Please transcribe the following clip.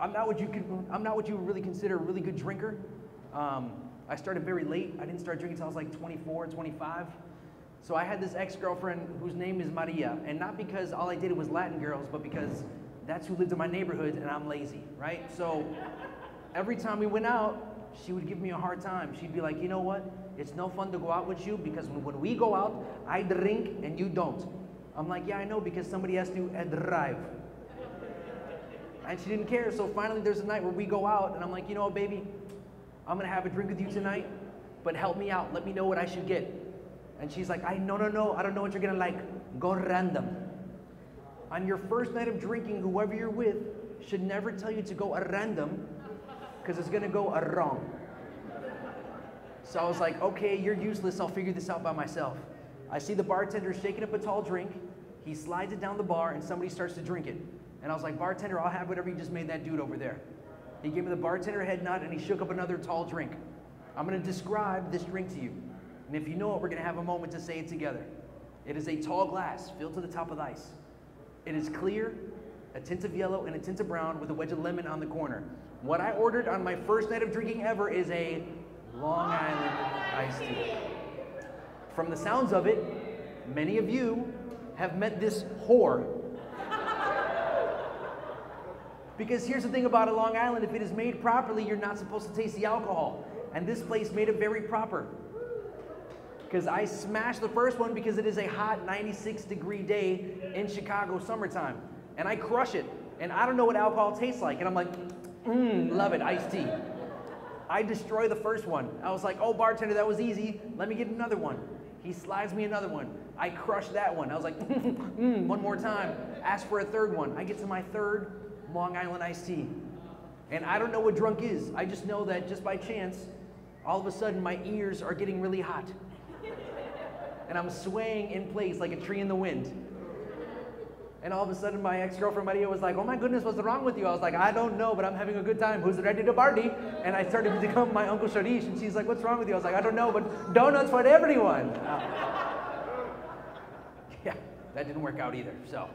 I'm not what you can, I'm not what you would really consider a really good drinker. Um, I started very late. I didn't start drinking until I was like 24, 25. So I had this ex-girlfriend whose name is Maria, and not because all I did was Latin girls, but because that's who lived in my neighborhood and I'm lazy, right? So every time we went out, she would give me a hard time. She'd be like, you know what? It's no fun to go out with you because when we go out, I drink and you don't. I'm like, yeah, I know because somebody has to drive. And she didn't care. So finally, there's a night where we go out, and I'm like, you know what, baby? I'm gonna have a drink with you tonight, but help me out. Let me know what I should get. And she's like, I no, no, no. I don't know what you're gonna like. Go random. On your first night of drinking, whoever you're with should never tell you to go a random because it's gonna go a wrong. So I was like, okay, you're useless. I'll figure this out by myself. I see the bartender shaking up a tall drink. He slides it down the bar, and somebody starts to drink it. And I was like, bartender, I'll have whatever you just made that dude over there. He gave me the bartender head nod, and he shook up another tall drink. I'm gonna describe this drink to you. And if you know it, we're gonna have a moment to say it together. It is a tall glass filled to the top with ice. It is clear, a tint of yellow, and a tint of brown with a wedge of lemon on the corner. What I ordered on my first night of drinking ever is a Long Island iced tea. From the sounds of it, many of you have met this whore. Because here's the thing about a Long Island if it is made properly, you're not supposed to taste the alcohol. And this place made it very proper. Because I smashed the first one because it is a hot 96 degree day in Chicago summertime. And I crush it. And I don't know what alcohol tastes like. And I'm like, mmm, love it, iced tea. I destroy the first one. I was like, oh, bartender, that was easy. Let me get another one. He slides me another one. I crush that one. I was like, mm, one more time. Ask for a third one. I get to my third Long Island iced tea. And I don't know what drunk is. I just know that just by chance, all of a sudden my ears are getting really hot. And I'm swaying in place like a tree in the wind. And all of a sudden, my ex-girlfriend Maria was like, "Oh my goodness, what's wrong with you?" I was like, "I don't know, but I'm having a good time. Who's ready to party?" And I started to become my uncle Sharish, and she's like, "What's wrong with you?" I was like, "I don't know, but donuts for everyone." Uh, yeah, that didn't work out either. So.